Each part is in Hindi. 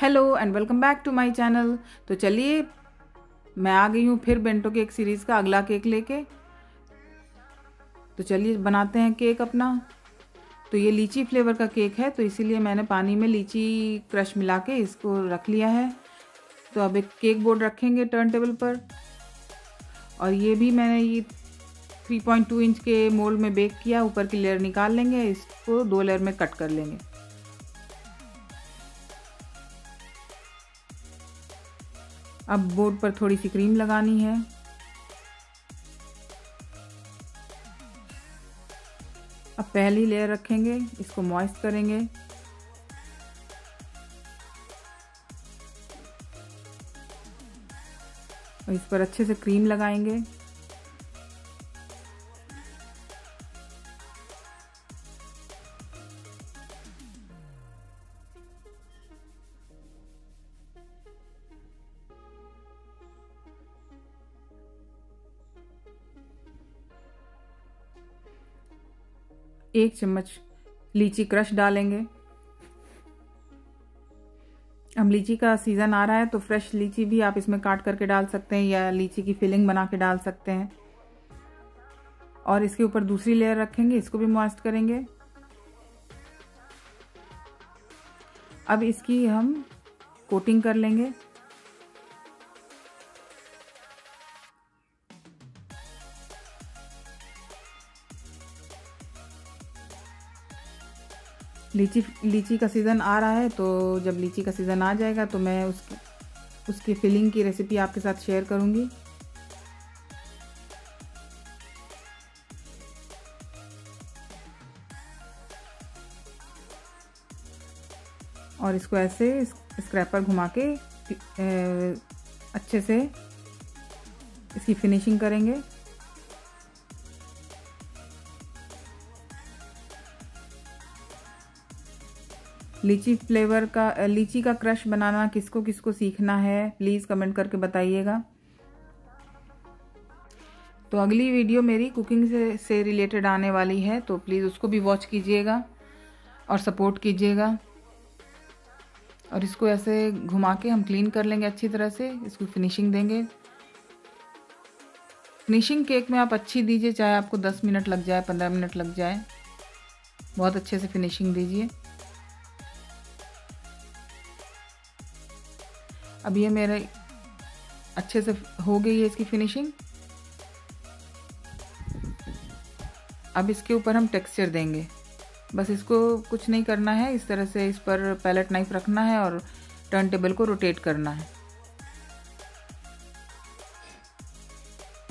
Hello and welcome back to my channel तो चलिए, मैं आ गई हूँ फिर बेंटो केक सीरीज़ का अगला केक लेके। तो चलिए बनाते हैं केक अपना। तो ये लीची फ्लेवर का केक है तो इसीलिए मैंने पानी में लीची क्रश मिला के इसको रख लिया है। तो अब एक केक बोर्ड रखेंगे टर्न टेबल पर। और ये भी मैंने ये 3.2 इंच के मोल्ड में बेक किया, ऊपर की लेयर निकाल लेंगे, इसको दो लेयर में कट कर लेंगे। अब बोर्ड पर थोड़ी सी क्रीम लगानी है। अब पहली लेयर रखेंगे, इसको मॉइस्ट करेंगे। और इस पर अच्छे से क्रीम लगाएँगे। एक चम्मच लीची क्रश डालेंगे। अब लीची का सीज़न आ रहा है तो फ्रेश लीची भी आप इसमें काट करके डाल सकते हैं या लीची की फिलिंग बना के डाल सकते हैं। और इसके ऊपर दूसरी लेयर रखेंगे, इसको भी मॉइस्ट करेंगे। अब इसकी हम कोटिंग कर लेंगे। लीची लीची का सीज़न आ रहा है तो जब लीची का सीज़न आ जाएगा तो मैं उसकी उसकी फिलिंग की रेसिपी आपके साथ शेयर करूँगी। और इसको ऐसे स्क्रैपर घुमा के अच्छे से इसकी फिनिशिंग करेंगे। लीची फ्लेवर का लीची का क्रश बनाना किसको किसको सीखना है, प्लीज़ कमेंट करके बताइएगा। तो अगली वीडियो मेरी कुकिंग से से रिलेटेड आने वाली है तो प्लीज़ उसको भी वॉच कीजिएगा और सपोर्ट कीजिएगा। और इसको ऐसे घुमा के हम क्लीन कर लेंगे अच्छी तरह से, इसको फिनिशिंग देंगे। फिनिशिंग केक में आप अच्छी दीजिए, चाहे आपको 10 मिनट लग जाए 15 मिनट लग जाए। बहुत अच्छे से फिनिशिंग दीजिए। अब ये मेरे अच्छे से हो गई है इसकी फिनिशिंग अब इसके ऊपर हम टेक्सचर देंगे। बस इसको कुछ नहीं करना है, इस तरह से इस पर पैलेट नाइफ रखना है और टर्न टेबल को रोटेट करना है।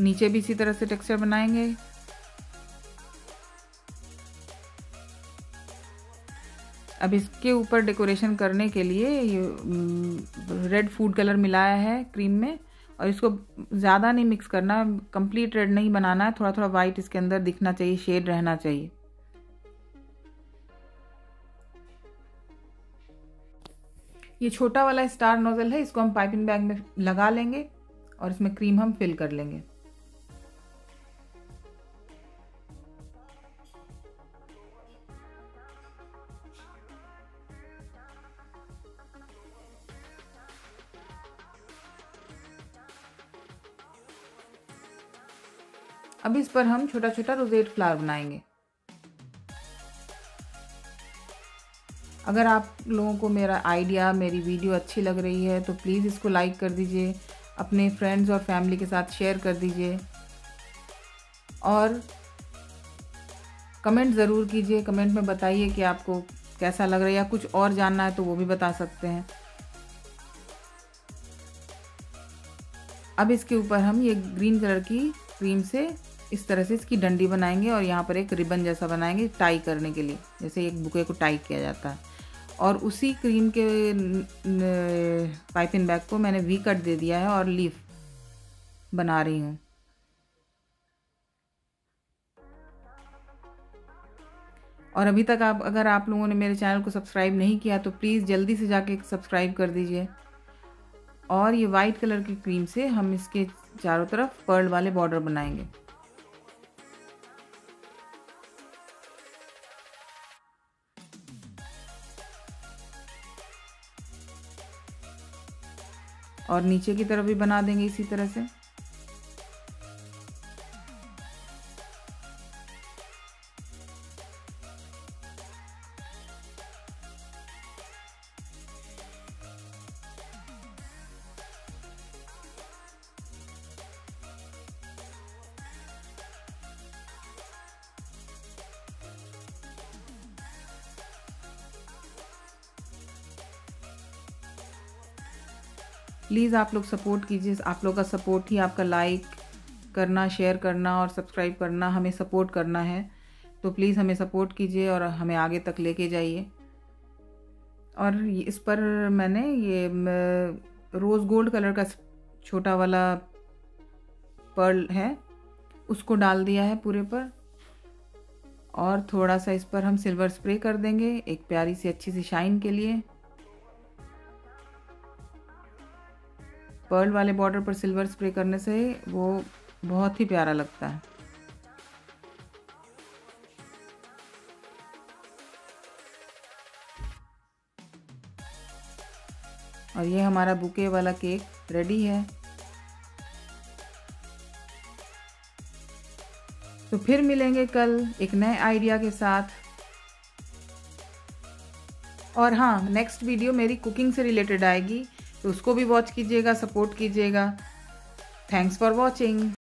नीचे भी इसी तरह से टेक्सचर बनाएँगे। अब इसके ऊपर डेकोरेशन करने के लिए ये रेड फ़ूड कलर मिलाया है क्रीम में और इसको ज़्यादा नहीं मिक्स करना कंप्लीट रेड नहीं बनाना है थोड़ा थोड़ा वाइट इसके अंदर दिखना चाहिए शेड रहना चाहिए। ये छोटा वाला स्टार नोजल है, इसको हम पाइपिंग बैग में लगा लेंगे और इसमें क्रीम हम फिल कर लेंगे। अब इस पर हम छोटा छोटा रोजेट फ्लावर बनाएँगे। अगर आप लोगों को मेरा आइडिया, मेरी वीडियो अच्छी लग रही है तो प्लीज़ इसको लाइक कर दीजिए, अपने फ्रेंड्स और फैमिली के साथ शेयर कर दीजिए। और कमेंट ज़रूर कीजिए, कमेंट में बताइए कि आपको कैसा लग रहा है या कुछ और जानना है तो वो भी बता सकते हैं। अब इसके ऊपर हम ये ग्रीन कलर की क्रीम से इस तरह से इसकी डंडी बनाएँगे और यहाँ पर एक रिबन जैसा बनाएँगे टाई करने के लिए, जैसे एक बुके को टाई किया जाता है। और उसी क्रीम के पाइपिंग बैग को मैंने वी कट दे दिया है और लीफ बना रही हूँ। और अभी तक आप, अगर आप लोगों ने मेरे चैनल को सब्सक्राइब नहीं किया तो प्लीज़ जल्दी से जाके सब्सक्राइब कर दीजिए। और ये वाइट कलर की क्रीम से हम इसके चारों तरफ़ पर्ल वाले बॉर्डर बनाएँगे। और नीचे की तरफ़ भी बना देंगे इसी तरह से। प्लीज़ आप लोग सपोर्ट कीजिए, आप लोग का सपोर्ट ही आपका लाइक करना शेयर करना और सब्सक्राइब करना, हमें सपोर्ट करना है। तो प्लीज़ हमें सपोर्ट कीजिए और हमें आगे तक लेके जाइए। और इस पर मैंने ये रोज़ गोल्ड कलर का छोटा वाला पर्ल है, उसको डाल दिया है पूरे पर। और थोड़ा सा इस पर हम सिल्वर स्प्रे कर देंगे, एक प्यारी सी अच्छी सी शाइन के लिए। पर्ल वाले बॉर्डर पर सिल्वर स्प्रे करने से वो बहुत ही प्यारा लगता है। और ये हमारा बुके वाला केक रेडी है। तो फिर मिलेंगे कल एक नए आइडिया के साथ। और हाँ नेक्स्ट वीडियो मेरी कुकिंग से रिलेटेड आएगी। तो उसको भी वॉच कीजिएगा सपोर्ट कीजिएगा। Thanks for watching